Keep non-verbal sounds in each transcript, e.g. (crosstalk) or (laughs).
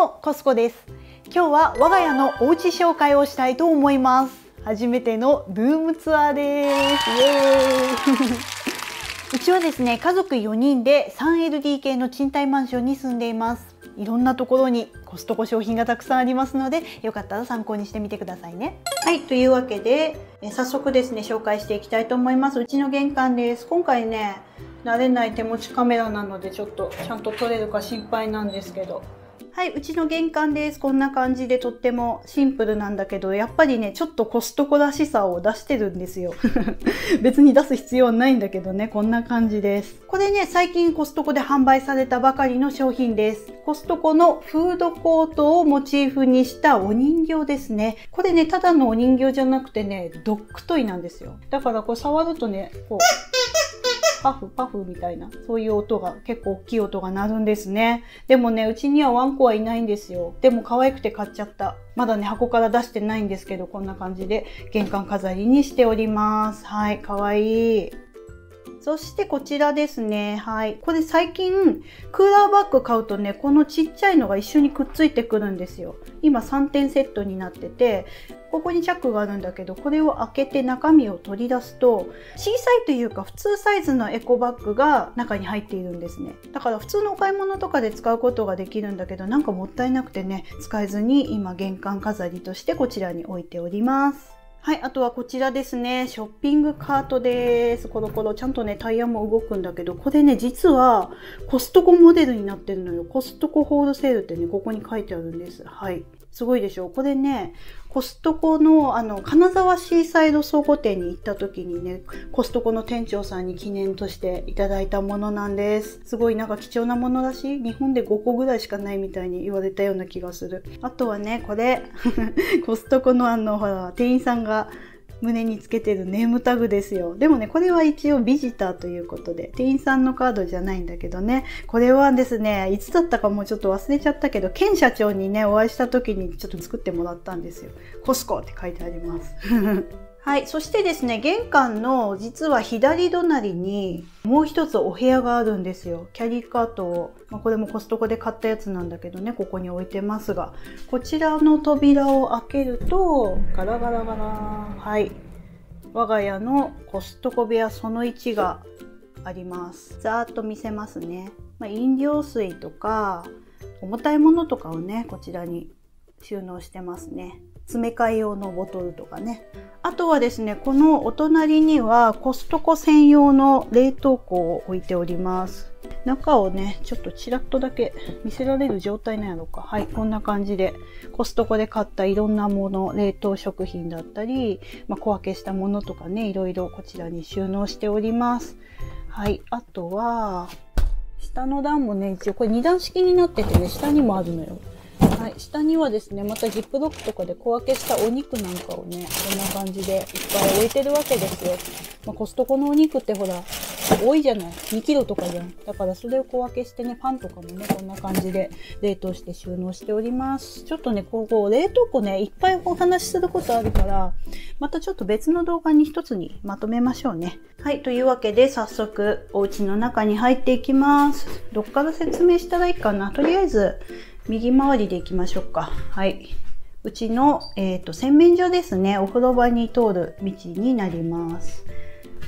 もコスコです今日は我が家のおうち紹介をしたいと思います。初めてのルームツアーです。イエーイ。(laughs) うちはですね家族4人で 3LDK の賃貸マンションに住んでいます。いろんなところにコストコ商品がたくさんありますのでよかったら参考にしてみてくださいね。はいというわけで早速ですね紹介していきたいと思います。うちの玄関です。今回ね慣れない手持ちカメラなのでちょっとちゃんと撮れるか心配なんですけど。はい、うちの玄関です。こんな感じでとってもシンプルなんだけど、やっぱりね、ちょっとコストコらしさを出してるんですよ。(laughs) 別に出す必要はないんだけどね、こんな感じです。これね、最近コストコで販売されたばかりの商品です。コストコのフードコートをモチーフにしたお人形ですね。これね、ただのお人形じゃなくてね、ドッグトイなんですよ。だからこう触るとね、こう、パフパフみたいな、そういう音が、結構大きい音が鳴るんですね。でもね、うちにはワンコはいないんですよ。でも可愛くて買っちゃった。まだね、箱から出してないんですけど、こんな感じで玄関飾りにしております。はい、可愛い。そしてこちらですね。はい。これ最近、クーラーバッグ買うとね、このちっちゃいのが一緒にくっついてくるんですよ。今3点セットになってて、ここにチャックがあるんだけど、これを開けて中身を取り出すと、小さいというか普通サイズのエコバッグが中に入っているんですね。だから普通のお買い物とかで使うことができるんだけど、なんかもったいなくてね、使えずに今玄関飾りとしてこちらに置いております。はい、あとはこちらですね。ショッピングカートです。コロコロ。ちゃんとね、タイヤも動くんだけど、これね、実はコストコモデルになってるのよ。コストコホールセールってね、ここに書いてあるんです。はい。すごいでしょこれね、コストコの、あの、金沢シーサイド倉庫店に行った時にね、コストコの店長さんに記念としていただいたものなんです。すごいなんか貴重なものだし、日本で5個ぐらいしかないみたいに言われたような気がする。あとはね、これ、(laughs) コストコのあの、ほら、店員さんが胸につけてるネームタグですよ。でもね、これは一応ビジターということで、店員さんのカードじゃないんだけどね、これはですね、いつだったかもうちょっと忘れちゃったけど、ケン社長にね、お会いした時にちょっと作ってもらったんですよ。コスコって書いてあります。はい。そしてですね、玄関の実は左隣にもう一つお部屋があるんですよ。キャリーカートを、まあ、これもコストコで買ったやつなんだけどね、ここに置いてますが、こちらの扉を開けると、ガラガラガラ、はい。我が家のコストコ部屋その1があります。ざーっと見せますね。まあ、飲料水とか、重たいものとかをね、こちらに収納してますね。詰め替え用のボトルとかね。あとはですね、このお隣にはコストコ専用の冷凍庫を置いております。中をね、ちょっとちらっとだけ見せられる状態なんやろうか。はい、こんな感じで、コストコで買ったいろんなもの、冷凍食品だったり、まあ、小分けしたものとかね、いろいろこちらに収納しております。はい、あとは、下の段もね、一応これ2段式になっててね、下にもあるのよ。はい、下にはですね、またジップロックとかで小分けしたお肉なんかをね、こんな感じでいっぱい置いてるわけですよ。まあ、コストコのお肉ってほら、多いじゃない ?2 キロとかじゃん。だからそれを小分けしてね、パンとかもね、こんな感じで冷凍して収納しております。ちょっとね、ここ、冷凍庫ね、いっぱいお話しすることあるから、またちょっと別の動画に一つにまとめましょうね。はい、というわけで早速、お家の中に入っていきます。どっから説明したらいいかなとりあえず、右回りで行きましょうか。はい。うちの、えっ、ー、と、洗面所ですね。お風呂場に通る道になります。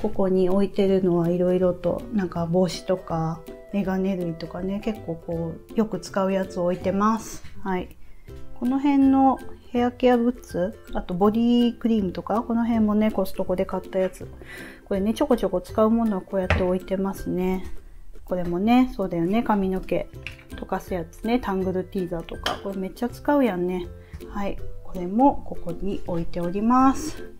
ここに置いてるのはいろいろと、なんか帽子とか、メガネ類とかね、結構こう、よく使うやつを置いてます。はい。この辺のヘアケアグッズ、あとボディクリームとか、この辺もね、コストコで買ったやつ。これね、ちょこちょこ使うものをこうやって置いてますね。これもね、そうだよね、髪の毛溶かすやつね、タングルティーザーとか、これめっちゃ使うやんね。はい、これもここに置いております。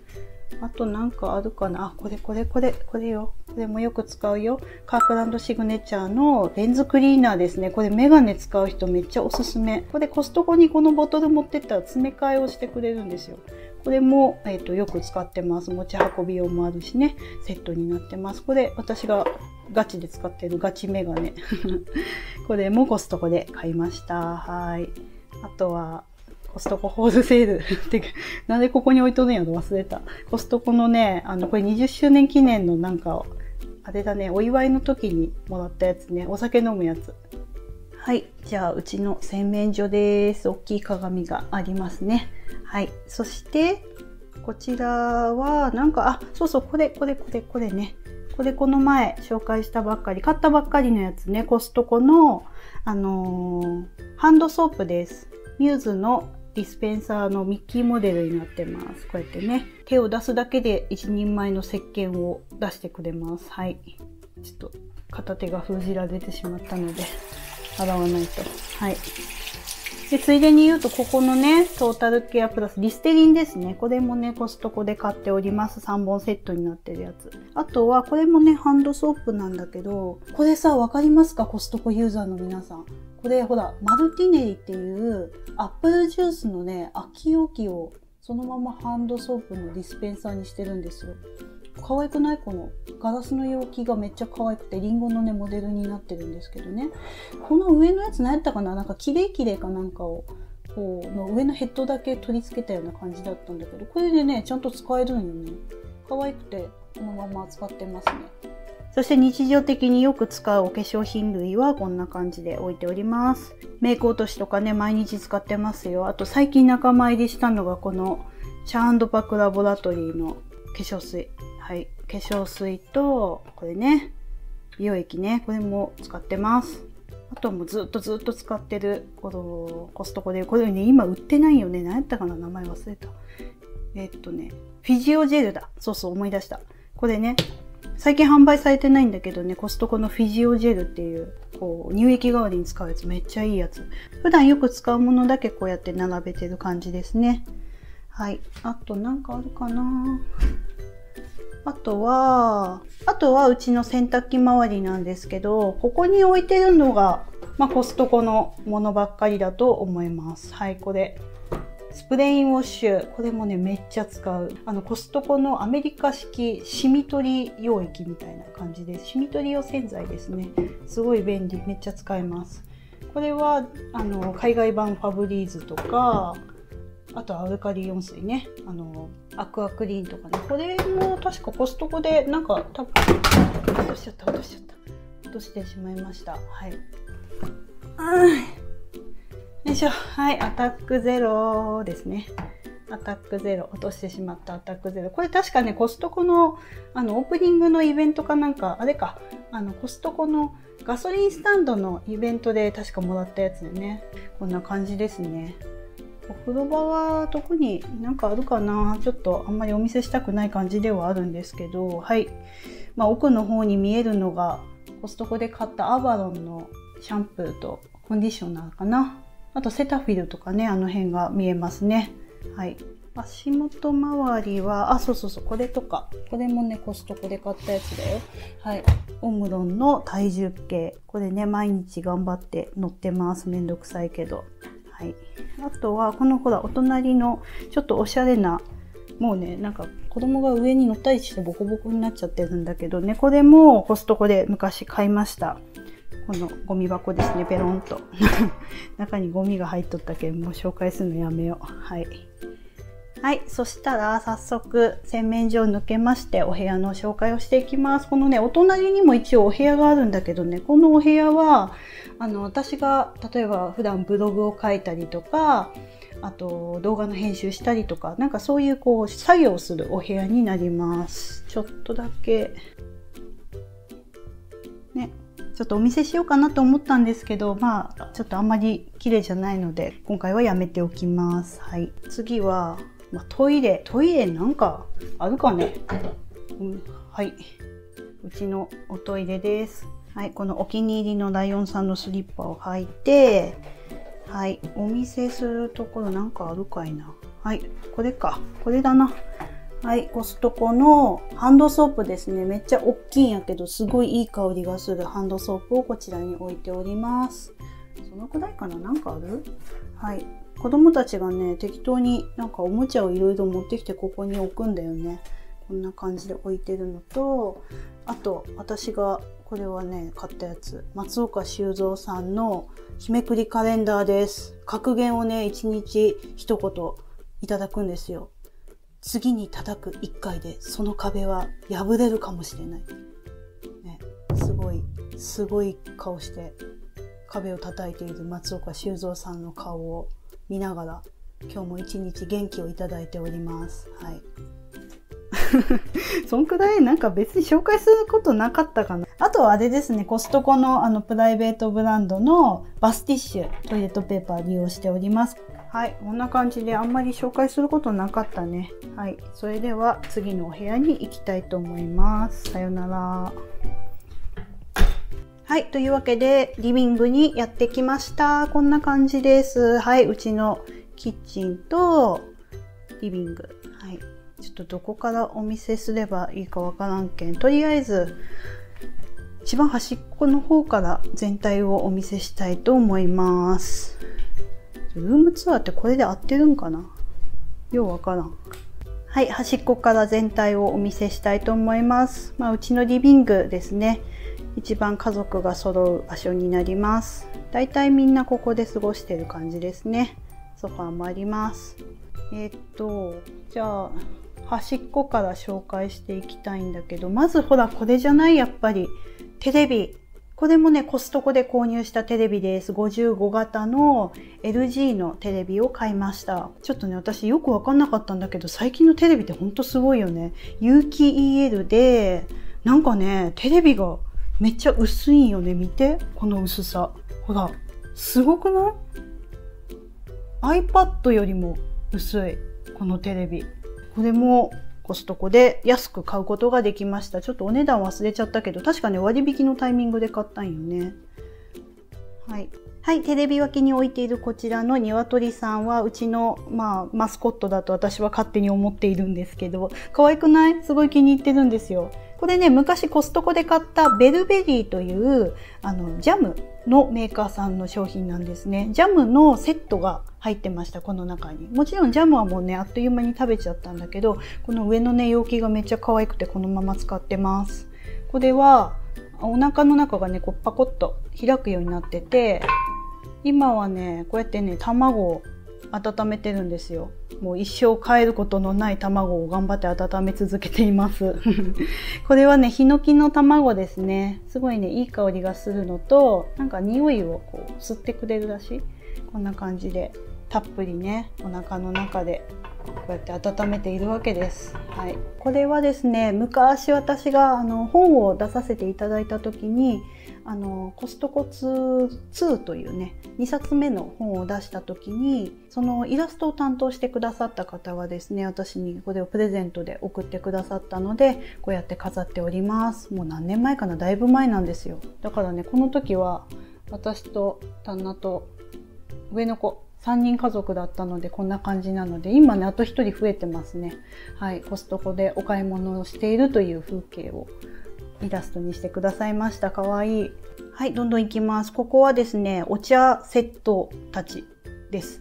あとなんかあるかなあ、これこれこれ、これよ。これもよく使うよ。カークランドシグネチャーのレンズクリーナーですね。これメガネ使う人めっちゃおすすめ。これコストコにこのボトル持ってったら詰め替えをしてくれるんですよ。これも、えーと、よく使ってます。持ち運び用もあるしね、セットになってます。これ私がガチで使ってるガチメガネ。(laughs) これもコストコで買いました。はい。あとは、コストコホールセール。っ (laughs) てなんでここに置いとるんやろ忘れた。コストコのね、あの、これ20周年記念のなんか、あれだね、お祝いの時にもらったやつね、お酒飲むやつ。はい。じゃあ、うちの洗面所です。大きい鏡がありますね。はい。そして、こちらは、なんか、あ、そうそう、これ、これ、これ、これね。これこの前紹介したばっかり、買ったばっかりのやつね、コストコの、あのー、ハンドソープです。ミューズのディスペンサーのミッキーモデルになってます。こうやってね、手を出すだけで一人前の石鹸を出してくれます。はい。ちょっと片手が封じられてしまったので、洗わないと。はい。で、ついでに言うと、ここのね、トータルケアプラス、リステリンですね。これもね、コストコで買っております。3本セットになってるやつ。あとは、これもね、ハンドソープなんだけど、これさ、わかりますか？コストコユーザーの皆さん。これ、ほら、マルティネリっていう、アップルジュースのね、空き置きを、そのままハンドソープのディスペンサーにしてるんですよ。可愛くないこのガラスの容器がめっちゃ可愛くてリンゴのねモデルになってるんですけどねこの上のやつ何やったかななんかキレイキレイかなんかをこうの上のヘッドだけ取り付けたような感じだったんだけどこれでねちゃんと使えるんよね可愛くてこのまま使ってますねそして日常的によく使うお化粧品類はこんな感じで置いております。メイク落としとかね、毎日使ってますよ。あと最近仲間入りしたのがこのチャーパックラボラトリーの化粧水。はい。化粧水と、これね、美容液ね、これも使ってます。あともうずっとずっと使ってる、このコストコで、これね、今売ってないよね。何やったかな？名前忘れた。えっとね、フィジオジェルだ。そうそう、思い出した。これね、最近販売されてないんだけどね、コストコのフィジオジェルっていう、こう、乳液代わりに使うやつめっちゃいいやつ。普段よく使うものだけこうやって並べてる感じですね。はい。あとなんかあるかなあとは、あとはうちの洗濯機周りなんですけど、ここに置いてるのが、まあ、コストコのものばっかりだと思います。はい、これ。スプレインウォッシュ。これもね、めっちゃ使う。あの、コストコのアメリカ式シミ取り溶液みたいな感じです。シミ取り用洗剤ですね。すごい便利。めっちゃ使えます。これは、あの、海外版ファブリーズとか、あとアルカリ温水ね。あの、アクアクリーンとかね。これも確かコストコでなんか多分、落としちゃった、落としちゃった。落としてしまいました。はい。うん。よいしょ。はい。アタックゼロですね。アタックゼロ。落としてしまったアタックゼロ。これ確かね、コストコの、あの、オープニングのイベントかなんか、あれか、あの、コストコのガソリンスタンドのイベントで確かもらったやつでね。こんな感じですね。お風呂場は特になんかあるかなちょっとあんまりお見せしたくない感じではあるんですけど、はい。まあ、奥の方に見えるのがコストコで買ったアバロンのシャンプーとコンディショナーかな。あとセタフィルとかね、あの辺が見えますね。はい。足元周りは、あ、そうそうそう、これとか。これもね、コストコで買ったやつだよ。はい。オムロンの体重計。これね、毎日頑張って乗ってます。めんどくさいけど。はい、あとはこのほらお隣のちょっとおしゃれなもうねなんか子供が上に乗ったりしてボコボコになっちゃってるんだけどねこれもコストコで昔買いました。このゴミ箱ですねペロンと。(laughs) 中にゴミが入っとったけんもう紹介するのやめよう。はい。はい。そしたら、早速、洗面所を抜けまして、お部屋の紹介をしていきます。このね、お隣にも一応お部屋があるんだけどね、このお部屋は、あの、私が、例えば普段ブログを書いたりとか、あと、動画の編集したりとか、なんかそういうこう、作業するお部屋になります。ちょっとだけ、ね、ちょっとお見せしようかなと思ったんですけど、まあ、ちょっとあんまり綺麗じゃないので、今回はやめておきます。はい。次は、まあ、トイレ、トイレなんかあるかね、うん、はい。うちのおトイレです。はい。このお気に入りのライオンさんのスリッパを履いて、はい。お見せするところなんかあるかいな。はい。これか。これだな。はい。コストコのハンドソープですね。めっちゃ大きいんやけど、すごいいい香りがするハンドソープをこちらに置いております。そのくらいかな？なんかある？はい。子供たちがね、適当になんかおもちゃをいろいろ持ってきてここに置くんだよね。こんな感じで置いてるのと、あと私がこれはね、買ったやつ。松岡修造さんの日めくりカレンダーです。格言をね、一日一言いただくんですよ。次に叩く一回でその壁は破れるかもしれない。ね、すごい、すごい顔して壁を叩いている松岡修造さんの顔を見ながら今日も一日元気をいただいております。はい。(laughs) そんくらいなんか別に紹介することなかったかな。あとはあれですね、コストコのあのプライベートブランドのバスティッシュトイレットペーパー利用しております。はい、こんな感じであんまり紹介することなかったね。はい、それでは次のお部屋に行きたいと思います。さよなら。はい、というわけでリビングにやってきました。こんな感じです。はい、うちのキッチンとリビング。ちょっとどこからお見せすればいいかわからんけん。とりあえず、一番端っこの方から全体をお見せしたいと思います。ルームツアーってこれで合ってるんかな？ようわからん。はい、端っこから全体をお見せしたいと思います。まあ、うちのリビングですね。一番家族が揃う場所になります。だいたいみんなここで過ごしてる感じですね。ソファーもあります。えー、っと、じゃあ、端っこから紹介していきたいんだけど、まずほら、これじゃない、やっぱり。テレビ。これもね、コストコで購入したテレビです。55型の LG のテレビを買いました。ちょっとね、私よくわかんなかったんだけど、最近のテレビってほんとすごいよね。有機 EL で、なんかね、テレビがめっちゃ薄いんよね。見て。この薄さ。ほら、すごくない ?iPad よりも薄い。このテレビ。これもコストコで安く買うことができました。ちょっとお値段忘れちゃったけど、確かね、割引のタイミングで買ったんよね。はい。はい、テレビ脇に置いているこちらの鶏さんは、うちの、まあ、マスコットだと私は勝手に思っているんですけど、可愛くない？すごい気に入ってるんですよ。これね、昔コストコで買ったベルベリーという、あの、ジャムのメーカーさんの商品なんですね。ジャムのセットが入ってました、この中に。もちろんジャムはもうね、あっという間に食べちゃったんだけど、この上のね、容器がめっちゃ可愛くてこのまま使ってます。これは、お腹の中がね、こうパコッと開くようになってて、今はね、こうやってね、卵を温めてるんですよ。もう一生変えることのない卵を頑張って温め続けています。(laughs) これはね、ヒノキの卵ですね。すごいね、いい香りがするのと、なんか匂いをこう吸ってくれるらしい。こんな感じで、たっぷりね、お腹の中でこうやって温めているわけです。はい、これはですね昔私があの本を出させていただいた時にあのコストコ 2, というね2冊目の本を出した時にそのイラストを担当してくださった方がですね私にこれをプレゼントで送ってくださったのでこうやって飾っております。もう何年前かなだいぶ前なんですよ。だからねこの時は私と旦那と上の子3人家族だったのでこんな感じなので今ねあと1人増えてますね。はいコストコでお買い物をしているという風景をイラストにしてくださいました。かわいい。はいどんどんいきます。ここはですねお茶セットたち。です。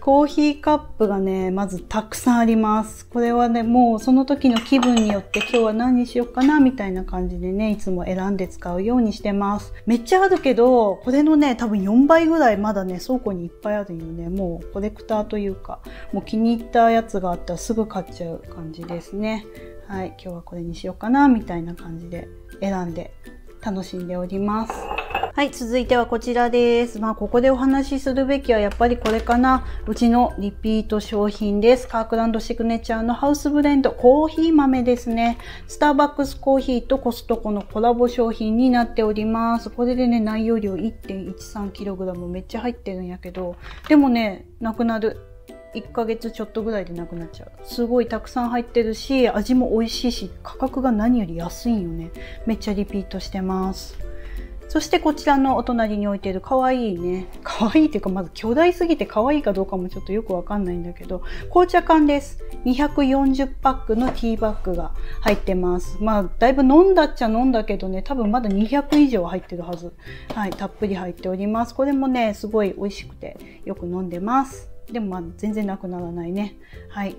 コーヒーカップがね、まずたくさんあります。これはね、もうその時の気分によって今日は何にしようかなみたいな感じでね、いつも選んで使うようにしてます。めっちゃあるけど、これのね、多分4倍ぐらいまだね、倉庫にいっぱいあるよね。もうコレクターというか、もう気に入ったやつがあったらすぐ買っちゃう感じですね。はい、今日はこれにしようかなみたいな感じで選んで楽しんでおります。はい、続いてはこちらです。まあ、ここでお話しするべきはやっぱりこれかな。うちのリピート商品です。カークランドシグネチャーのハウスブレンドコーヒー豆ですね。スターバックスコーヒーとコストコのコラボ商品になっております。これでね、内容量 1.13kg めっちゃ入ってるんやけど、でもね、なくなる。1ヶ月ちょっとぐらいでなくなっちゃう。すごいたくさん入ってるし、味も美味しいし、価格が何より安いんよね。めっちゃリピートしてます。そしてこちらのお隣に置いている可愛いね。可愛いっていうかまず巨大すぎて可愛いかどうかもちょっとよくわかんないんだけど、紅茶缶です。240パックのティーバッグが入ってます。まあ、だいぶ飲んだっちゃ飲んだけどね、多分まだ200以上入ってるはず。はい、たっぷり入っております。これもね、すごい美味しくてよく飲んでます。でもまあ全然なくならないね。はい。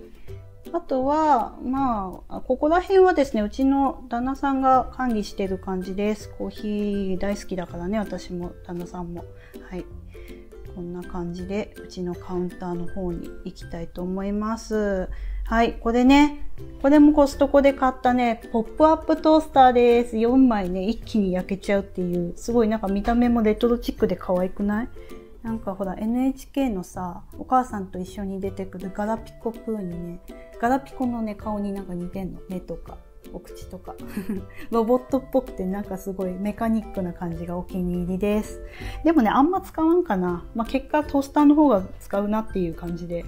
あとは、まあ、ここら辺はですね、うちの旦那さんが管理してる感じです。コーヒー大好きだからね、私も旦那さんも。はい。こんな感じで、うちのカウンターの方に行きたいと思います。はい、これね、これもコストコで買ったね、ポップアップトースターです。4枚ね、一気に焼けちゃうっていう、すごいなんか見た目もレトロチックで可愛くない？なんかほら NHK のさ、お母さんと一緒に出てくるガラピコプーにね、ガラピコのね、顔になんか似てんの。目とか。お口とか (laughs) ロボットっぽくてなんかすごいメカニックな感じがお気に入りです。でもね、あんま使わんかな。まあ、結果トースターの方が使うなっていう感じで。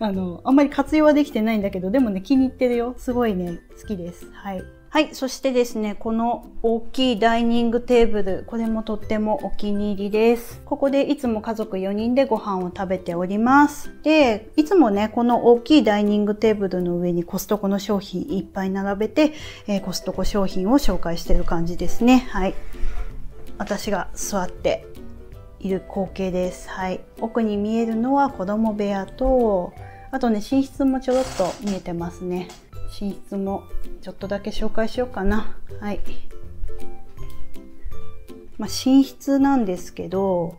あの、あんまり活用はできてないんだけど、でもね、気に入ってるよ。すごいね、好きです。はい。はい。そしてですね、この大きいダイニングテーブル、これもとってもお気に入りです。ここでいつも家族4人でご飯を食べております。で、いつもね、この大きいダイニングテーブルの上にコストコの商品いっぱい並べて、えー、コストコ商品を紹介してる感じですね。はい。私が座っている光景です。はい。奥に見えるのは子供部屋と、あとね、寝室もちょろっと見えてますね。寝室もちょっとだけ紹介しようかな。はい。まあ、寝室なんですけど、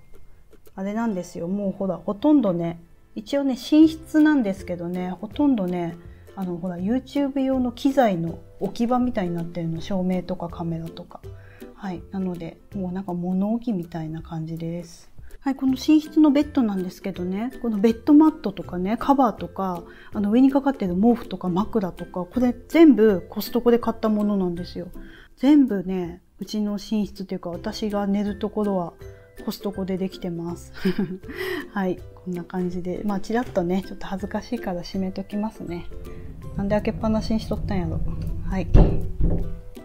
あれなんですよ。もうほら、ほとんどね、一応ね、寝室なんですけどね、ほとんどね、あの、ほら、YouTube 用の機材の置き場みたいになってるの。照明とかカメラとか。はい。なので、もうなんか物置みたいな感じです。はい、この寝室のベッドなんですけどね、このベッドマットとかね、カバーとか、あの上にかかってる毛布とか枕とか、これ全部コストコで買ったものなんですよ。全部ね、うちの寝室っていうか私が寝るところはコストコでできてます。(laughs) はい、こんな感じで。まあ、ちらっとね、ちょっと恥ずかしいから閉めときますね。なんで開けっぱなしにしとったんやろ。はい。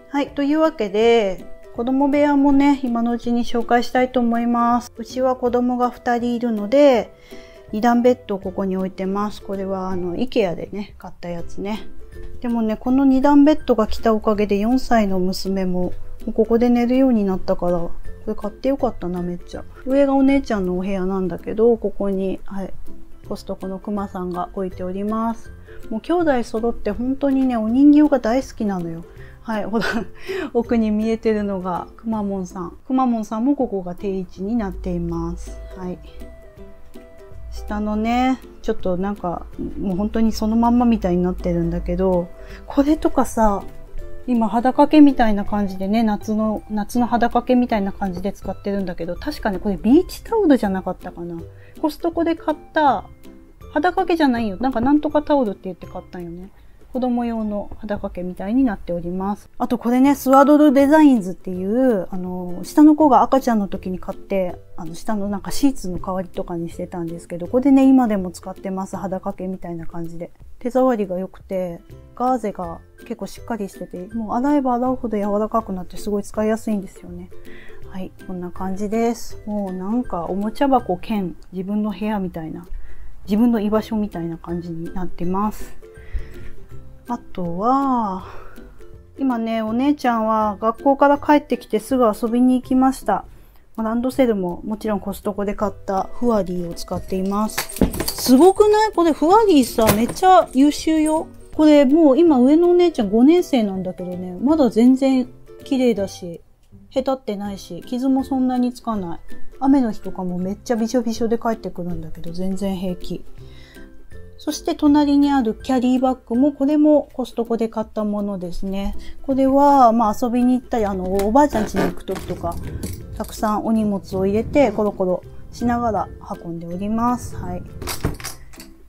はい、というわけで、子供部屋もね、今のうちに紹介したいと思います。うちは子供が2人いるので、2段ベッドをここに置いてます。これはあの、IKEA でね、買ったやつね。でもね、この2段ベッドが来たおかげで4歳の娘も、ここで寝るようになったから、これ買ってよかったな、めっちゃ。上がお姉ちゃんのお部屋なんだけど、ここに、はい、コストコのクマさんが置いております。もう兄弟揃って本当にね、お人形が大好きなのよ。はい、ほら、奥に見えてるのがくまモンさん。くまモンさんもここが定位置になっています。はい。下のね、ちょっとなんか、もう本当にそのまんまみたいになってるんだけど、これとかさ、今肌掛けみたいな感じでね、夏の、夏の肌掛けみたいな感じで使ってるんだけど、確かね、これビーチタオルじゃなかったかな。コストコで買った肌掛けじゃないよ。なんかなんとかタオルって言って買ったんよね。子供用の肌掛けみたいになっております。あとこれね、スワドルデザインズっていう、あの、下の子が赤ちゃんの時に買って、あの、下のなんかシーツの代わりとかにしてたんですけど、これね、今でも使ってます。肌掛けみたいな感じで。手触りが良くて、ガーゼが結構しっかりしてて、もう洗えば洗うほど柔らかくなってすごい使いやすいんですよね。はい、こんな感じです。もうなんかおもちゃ箱兼自分の部屋みたいな、自分の居場所みたいな感じになってます。あとは、今ね、お姉ちゃんは学校から帰ってきてすぐ遊びに行きました。ランドセルももちろんコストコで買ったフワリーを使っています。すごくない？これフワリーさ、めっちゃ優秀よ。これもう今上のお姉ちゃん5年生なんだけどね、まだ全然綺麗だし、へたってないし、傷もそんなにつかない。雨の日とかもめっちゃびしょびしょで帰ってくるんだけど、全然平気。そして隣にあるキャリーバッグも、これもコストコで買ったものですね。これは、まあ遊びに行ったり、あの、おばあちゃん家に行く時とか、たくさんお荷物を入れて、コロコロしながら運んでおります。はい。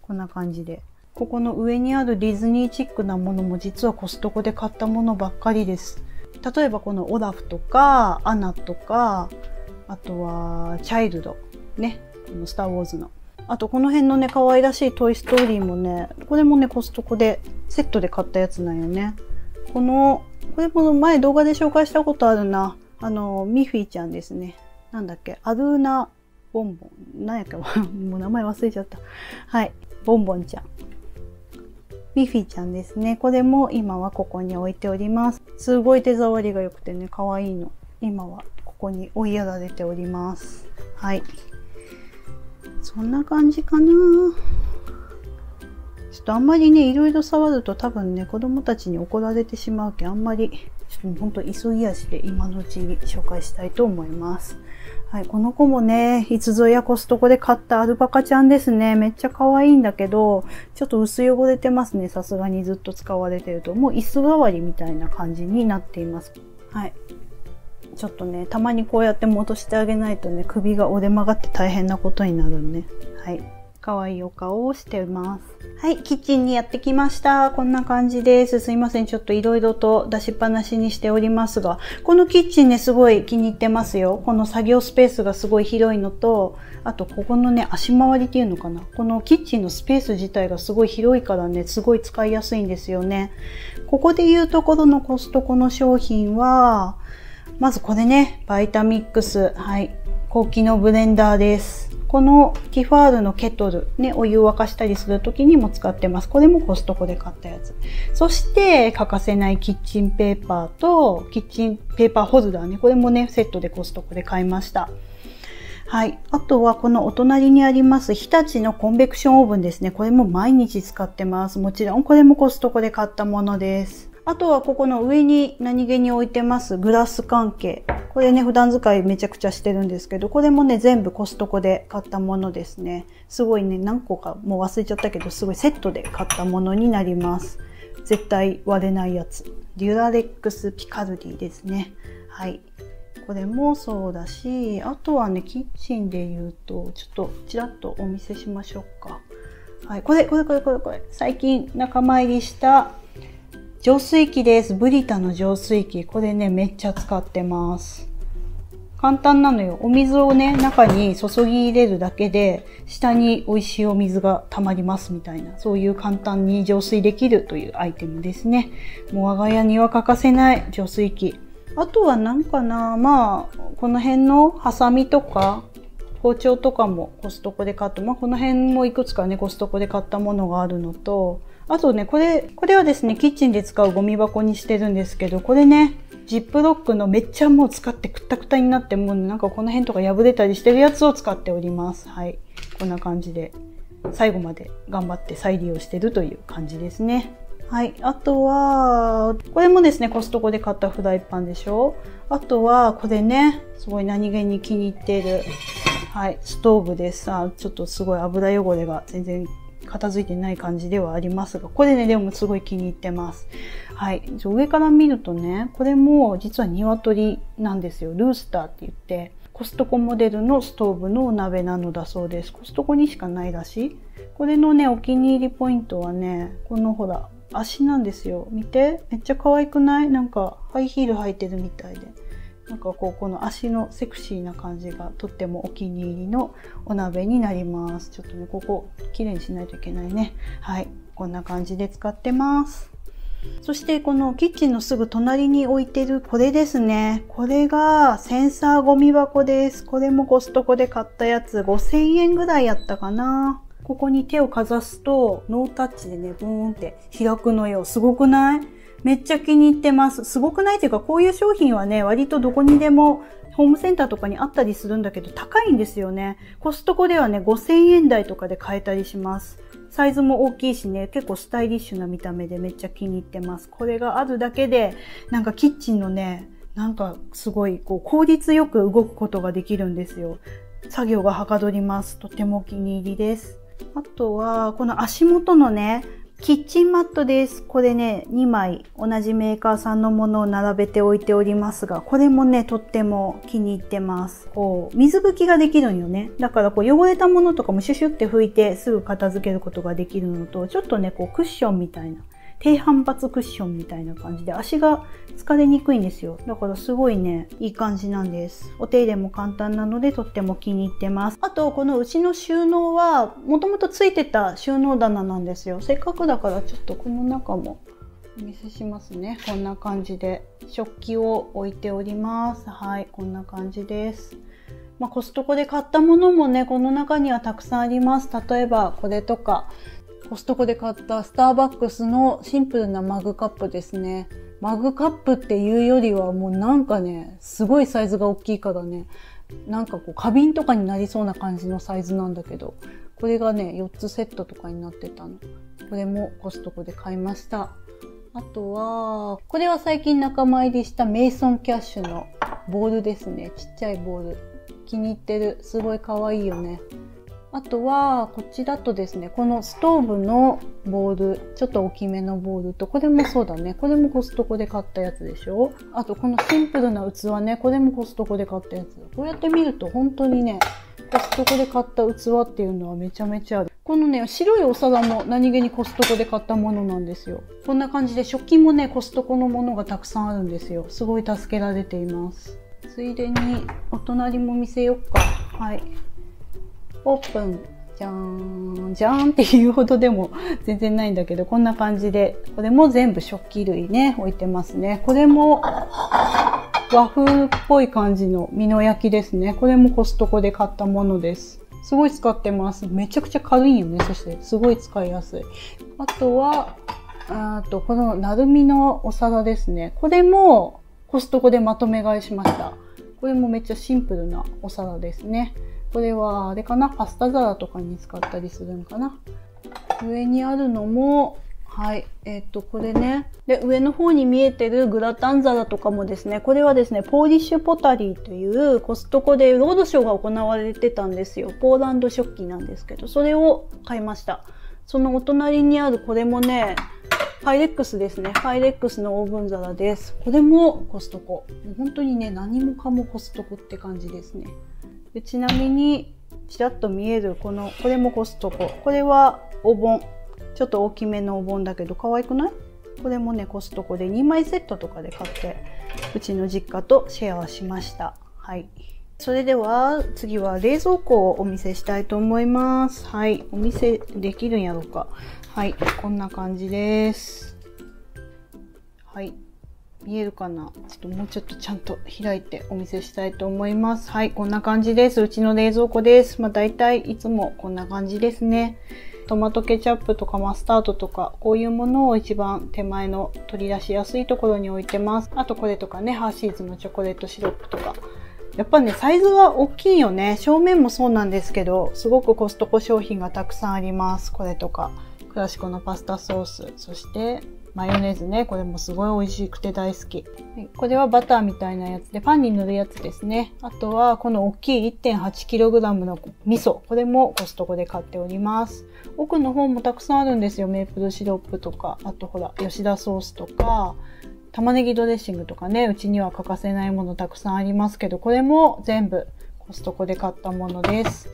こんな感じで。ここの上にあるディズニーチックなものも実はコストコで買ったものばっかりです。例えばこのオラフとか、アナとか、あとは、チャイルド。ね。このスターウォーズの。あとこの辺のね、可愛らしいトイストーリーもね、これもね、コストコでセットで買ったやつなんよね。この、これも前動画で紹介したことあるな。あの、ミフィーちゃんですね。なんだっけ、アルーナボンボン。なんやっけ、(laughs) もう名前忘れちゃった。はい、ボンボンちゃん。ミフィーちゃんですね。これも今はここに置いております。すごい手触りが良くてね、可愛いの。今はここに追いやられております。はい。そんな感じかなちょっとあんまりね、いろいろ触ると多分ね、子供たちに怒られてしまうけ、あんまり、ちょっとほんと急ぎ足で今のうちに紹介したいと思います。はい、この子もね、いつぞやコストコで買ったアルパカちゃんですね。めっちゃ可愛いんだけど、ちょっと薄汚れてますね。さすがにずっと使われてると。もう椅子代わりみたいな感じになっています。はい。ちょっとね、たまにこうやって戻してあげないとね、首が折れ曲がって大変なことになるね。はい。可愛いお顔をしてます。はい、キッチンにやってきました。こんな感じです。すいません。ちょっと色々と出しっぱなしにしておりますが、このキッチンね、すごい気に入ってますよ。この作業スペースがすごい広いのと、あとここのね、足回りっていうのかな。このキッチンのスペース自体がすごい広いからね、すごい使いやすいんですよね。ここで言うところのコストコの商品は、まずこれね、バイタミックス。はい。高機能ブレンダーです。このティファールのケトル、ね、お湯を沸かしたりする時にも使ってます。これもコストコで買ったやつ。そして欠かせないキッチンペーパーとキッチンペーパーホルダーね。これもね、セットでコストコで買いました。はい。あとはこのお隣にあります日立のコンベクションオーブンですね。これも毎日使ってます。もちろんこれもコストコで買ったものです。あとはここの上に何気に置いてますグラス関係。これね、普段使いめちゃくちゃしてるんですけど、これもね、全部コストコで買ったものですね。すごいね、何個かもう忘れちゃったけど、すごいセットで買ったものになります。絶対割れないやつ。デュラレックスピカルディですね。はい。これもそうだし、あとはね、キッチンで言うと、ちょっとちらっとお見せしましょうか。はい、これ、これ、これ、これ、これ。最近仲間入りした浄水器です。ブリタの浄水器。これね、めっちゃ使ってます。簡単なのよ。お水をね、中に注ぎ入れるだけで、下に美味しいお水が溜まりますみたいな、そういう簡単に浄水できるというアイテムですね。もう我が家には欠かせない浄水器。あとは何かなまあ、この辺のハサミとか、包丁とかもコストコで買った。まあ、この辺もいくつかね、コストコで買ったものがあるのと、あとね、これ、これはですね、キッチンで使うゴミ箱にしてるんですけど、これね、ジップロックのめっちゃもう使ってくったくたになって、もうなんかこの辺とか破れたりしてるやつを使っております。はい。こんな感じで、最後まで頑張って再利用してるという感じですね。はい。あとは、これもですね、コストコで買ったフライパンでしょあとは、これね、すごい何気に気に入っている、はい、ストーブです。さちょっとすごい油汚れが全然片付いてない感じではありますが、これね、でもすごい気に入ってます。はい。上から見るとね、これも実は鶏なんですよ。ルースターって言って、コストコモデルのストーブのお鍋なのだそうです。コストコにしかないらしい。これのね、お気に入りポイントはね、このほら、足なんですよ。見て。めっちゃ可愛くない？なんか、ハイヒール履いてるみたいで。なんかこうこの足のセクシーな感じがとってもお気に入りのお鍋になりますちょっとねここ綺麗にしないといけないねはいこんな感じで使ってますそしてこのキッチンのすぐ隣に置いてるこれですね。これがセンサーゴミ箱です。これもコストコで買ったやつ5000円ぐらいやったかな。ここに手をかざすとノータッチでね、ブーンって開くのよ。すごくない？めっちゃ気に入ってます。すごくない？っていうか、こういう商品はね、割とどこにでもホームセンターとかにあったりするんだけど、高いんですよね。コストコではね、5000円台とかで買えたりします。サイズも大きいしね、結構スタイリッシュな見た目でめっちゃ気に入ってます。これがあるだけで、なんかキッチンのね、なんかすごいこう効率よく動くことができるんですよ。作業がはかどります。とてもお気に入りです。あとは、この足元のね、キッチンマットです。これね、2枚同じメーカーさんのものを並べておいておりますが、これもね、とっても気に入ってます。こう、水拭きができるんよね。だからこう、汚れたものとかもシュシュって拭いてすぐ片付けることができるのと、ちょっとね、こう、クッションみたいな低反発クッションみたいな感じで足が疲れにくいんですよ。だからすごいね、いい感じなんです。お手入れも簡単なのでとっても気に入ってます。あと、このうちの収納は、もともとついてた収納棚なんですよ。せっかくだからちょっとこの中もお見せしますね。こんな感じで食器を置いております。はい、こんな感じです。まあ、コストコで買ったものもね、この中にはたくさんあります。例えばこれとか、コストコで買ったスターバックスのシンプルなマグカップですね。マグカップっていうよりはもうなんかね、すごいサイズが大きいからね、なんかこう花瓶とかになりそうな感じのサイズなんだけど、これがね、4つセットとかになってたの。これもコストコで買いました。あとは、これは最近仲間入りしたメイソンキャッシュのボールですね。ちっちゃいボール。気に入ってる。すごい可愛いよね。あとは、こっちだとですね、このストーブのボール、ちょっと大きめのボールと、これもそうだね。これもコストコで買ったやつでしょあと、このシンプルな器ね、これもコストコで買ったやつ。こうやって見ると本当にね、コストコで買った器っていうのはめちゃめちゃある。このね、白いお皿も何気にコストコで買ったものなんですよ。こんな感じで食器もね、コストコのものがたくさんあるんですよ。すごい助けられています。ついでに、お隣も見せよっか。はい。オープン。じゃーん、じゃーんっていうほどでも全然ないんだけど、こんな感じで、これも全部食器類ね、置いてますね。これも和風っぽい感じの美濃焼きですね。これもコストコで買ったものです。すごい使ってます。めちゃくちゃ軽いよね。そして、すごい使いやすい。あとは、あと、このなるみのお皿ですね。これもコストコでまとめ買いしました。これもめっちゃシンプルなお皿ですね。これは、あれかな？パスタ皿とかに使ったりするのかな？上にあるのも、はい。えっ、ー、と、これね。で、上の方に見えてるグラタン皿とかもですね、これはですね、ポーリッシュポタリーというコストコでロードショーが行われてたんですよ。ポーランド食器なんですけど、それを買いました。そのお隣にあるこれもね、パイレックスですね。パイレックスのオーブン皿です。これもコストコ。もう本当にね、何もかもコストコって感じですね。でちなみにちらっと見えるこのこれもコストコ。これはお盆。ちょっと大きめのお盆だけど可愛くない？これもねコストコで。2枚セットとかで買ってうちの実家とシェアしました。はい。それでは次は冷蔵庫をお見せしたいと思います。はい。お見せできるんやろうか。はい。こんな感じです。はい。見えるかな？ちょっともうちょっとちゃんと開いてお見せしたいと思います。はい、こんな感じです。うちの冷蔵庫です。まあ大体いつもこんな感じですね。トマトケチャップとかマスタードとか、こういうものを一番手前の取り出しやすいところに置いてます。あとこれとかね、ハーシーズのチョコレートシロップとか。やっぱね、サイズは大きいよね。正面もそうなんですけど、すごくコストコ商品がたくさんあります。これとか。クラシコのパスタソース。そして、マヨネーズね。これもすごい美味しくて大好き。これはバターみたいなやつで、パンに塗るやつですね。あとは、この大きい 1.8kg の味噌。これもコストコで買っております。奥の方もたくさんあるんですよ。メープルシロップとか、あとほら、吉田ソースとか、玉ねぎドレッシングとかね、うちには欠かせないものたくさんありますけど、これも全部コストコで買ったものです。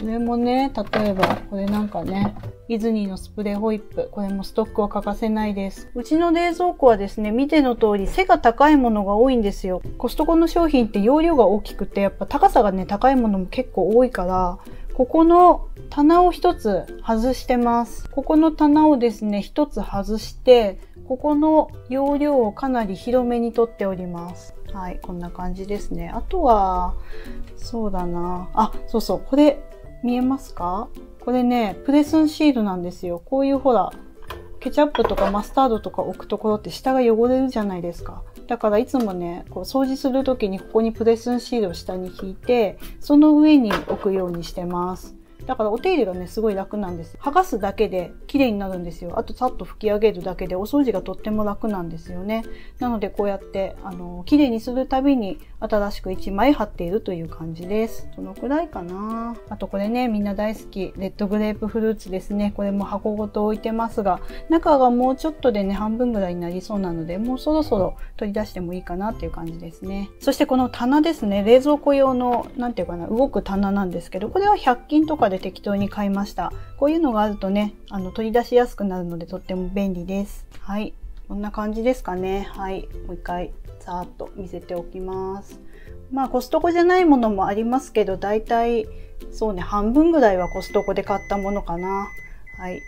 これもね、例えば、これなんかね、ディズニーのスプレーホイップ。これもストックは欠かせないです。うちの冷蔵庫はですね、見ての通り背が高いものが多いんですよ。コストコの商品って容量が大きくて、やっぱ高さがね、高いものも結構多いから、ここの棚を一つ外してます。ここの棚をですね、一つ外して、ここの容量をかなり広めにとっております。はい、こんな感じですね。あとは、そうだな。あ、そうそう、これ、見えますか？これね、プレスンシールなんですよ。こういうほら、ケチャップとかマスタードとか置くところって下が汚れるじゃないですか。だからいつもね、こう掃除する時にここにプレスンシールを下に引いて、その上に置くようにしてます。だからお手入れがね、すごい楽なんです。剥がすだけで綺麗になるんですよ。あとさっと拭き上げるだけでお掃除がとっても楽なんですよね。なのでこうやって、あの、綺麗にするたびに新しく1枚貼っているという感じです。そのくらいかな。あとこれね、みんな大好き、レッドグレープフルーツですね。これも箱ごと置いてますが、中がもうちょっとでね、半分ぐらいになりそうなので、もうそろそろ取り出してもいいかなっていう感じですね。そしてこの棚ですね、冷蔵庫用の、なんていうかな、動く棚なんですけど、これは100均とかで適当に買いました。こういうのがあるとね、あの、取り出しやすくなるのでとっても便利です。はい。こんな感じですかね。はい。もう一回、ざーっと見せておきます。まあ、コストコじゃないものもありますけど、だいたい、そうね、半分ぐらいはコストコで買ったものかな。はい。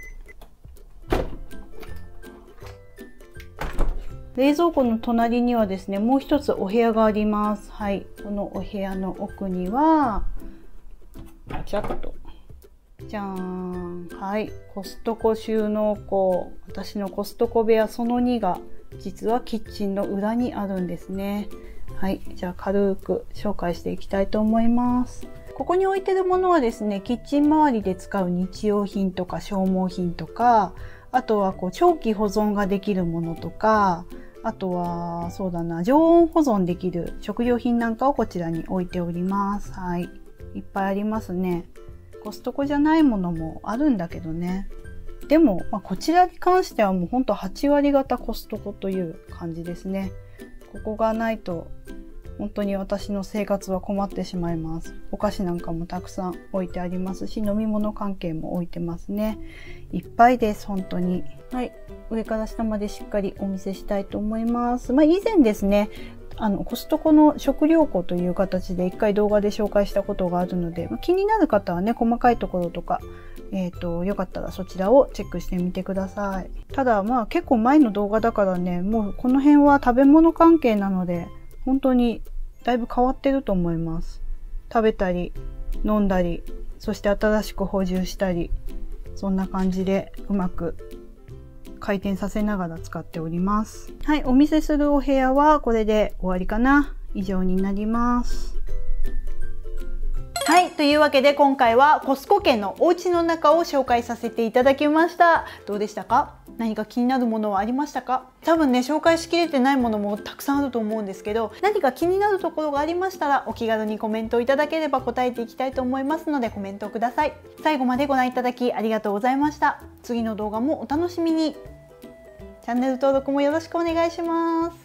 冷蔵庫の隣にはですね、もう一つお部屋があります。はい。このお部屋の奥には、ガチャッと。じゃーん。はい。コストコ収納庫。私のコストコ部屋その2が、実はキッチンの裏にあるんですね。はい。じゃあ軽く紹介していきたいと思います。ここに置いてるものはですねキッチン周りで使う日用品とか消耗品とかあとはこう長期保存ができるものとかあとはそうだな常温保存できる食料品なんかをこちらに置いておりますはいいっぱいありますねコストコじゃないものもあるんだけどねでも、まあ、こちらに関してはもうほんと8割方コストコという感じですねここがないと本当に私の生活は困ってしまいます。お菓子なんかもたくさん置いてありますし、飲み物関係も置いてますね。いっぱいです、本当に。はい。上から下までしっかりお見せしたいと思います。まあ、以前ですね、あの、コストコの食料庫という形で一回動画で紹介したことがあるので、ま、気になる方はね、細かいところとか、えっ、ー、と、よかったらそちらをチェックしてみてください。ただ、まあ結構前の動画だからね、もうこの辺は食べ物関係なので、本当にだいぶ変わってると思います。食べたり、飲んだり、そして新しく補充したり、そんな感じでうまく回転させながら使っております。はい、お見せするお部屋はこれで終わりかな。以上になります。はい、というわけで今回はコスコ家のお家の中を紹介させていただきました。どうでしたか？何か気になるものはありましたか？多分ね紹介しきれてないものもたくさんあると思うんですけど何か気になるところがありましたらお気軽にコメントをいただければ答えていきたいと思いますのでコメントをください最後までご覧いただきありがとうございました次の動画もお楽しみにチャンネル登録もよろしくお願いします。